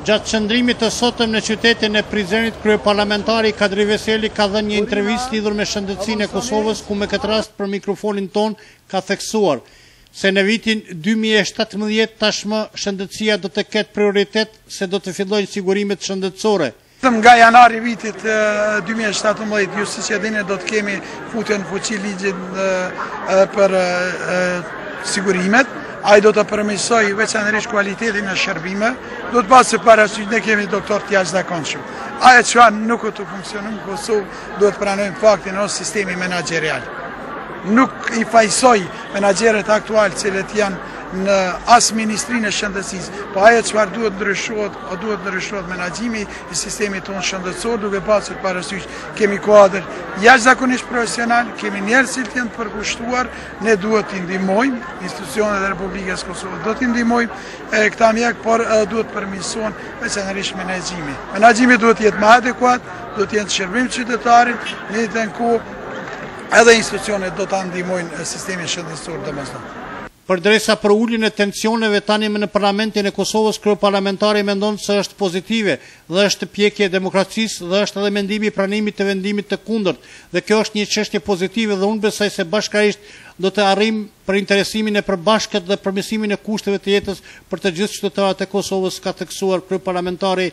Gjatë qëndrimit të sotëm në qytetin e Prizrenit, kryeparlamentari Kadri Veseli ka dhënë një intervistë lidhur me shëndetësinë e Kosovës ku me këtë rast për mikrofonin tonë ka theksuar se në vitin dy mijë e shtatëmbëdhjetë tashmë shëndetësia do të ketë prioritet se do të fillojnë sigurimet shëndetësore. Vetëm nga janari i vitit dy mijë e shtatëmbëdhjetë, ju siç e dini, do të kemi futjen në fuqi ligjin për sigurimet. Ai do të përmirësojë veçanërisht kualitetin e shërbime, duke pasë parasysh ne kemi doktorë të jashtëzakonshëm. Ajo që nuk po funksionon në Kosovë, duhet ta pranojmë faktin osht sistemi menaxherial. Nuk i fajsoj menaxherët aktualë që janë as Ministrinë e Shëndetësisë, po ajo që duhet ndryshohet Po duhet ndryshohet menaxhimi i sistemit tonë shëndetësor duke pasur parasysh kemi kuadër jashtëzakonisht profesional, kemi njerëz që janë të përkushtuar, ne duhet t'i ndihmojmë, institucionet e Republikës së Kosovës do t'i ndihmojmë këta mjekë, por duhet të përmirësohet veçanërisht menaxhimi. Menaxhimi duhet të jetë ma adekuat, duhet të jetë shërbim qytetarit, në të njëjtën kohë edhe institucionet do ta ndihmojnë sistemin shëndetësor domosdoshmë. Përderisa për uljen e tensioneve tanimë në Parlamentin e Kosovës kryeparlamentari mendon se është pozitive dhe është pjekje e demokracisë dhe është edhe mendimi i pranimit të vendimit të kundërt dhe kjo është një çështje pozitive dhe unë besoj se bashkarisht do të arrijmë për interesimin e përbashkët dhe përmirësimin e kushteve të jetës për të gjithë qytetarët e Kosovës ka theksuar kryeparlamentari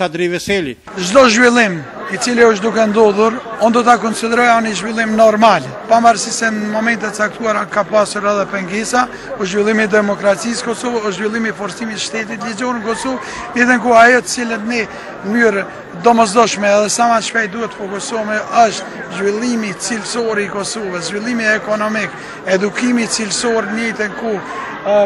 Kadri Veseli. Çdo zhvillim i cili është duke ndodhur, unë do ta konsideroja një zhvillim normal. Pavarësisht se në momente të caktuara ka pasur edhe pengesa, osht zhvillimi i demokracisë në Kosovë, osht zhvillimi i forcimit të shtetit ligjor në Kosovë, njëjtën kohë ajo të cilën ne në mënyrë të domosdoshme edhe sa ma shpejt duhet të fokusohemi është zhvillimi cilësor i Kosovës, zhvillimi ekonomik, Edukimi cilësor njëjtën kohë,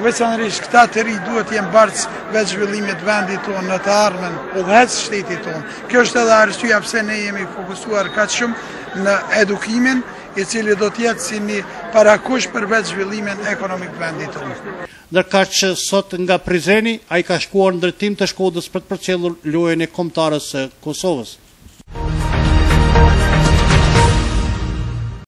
veçanërisht këta të rinj duhet të jenë bartës vetë zhvillimit vendit tonë në të ardhmen, udhëheqës shtetit tonë. Kjo është edhe arsyeja pse ne jemi fokusuar kaq shumë në edukimin, i cili do të jetë si një parakush për vetë zhvillimin ekonomik të vendit tonë. Ndërkaq sot nga Prizreni, ai ka shkuar në drejtim të Shkodrës për të përcjellë lojën e Kombëtares së Kosovës.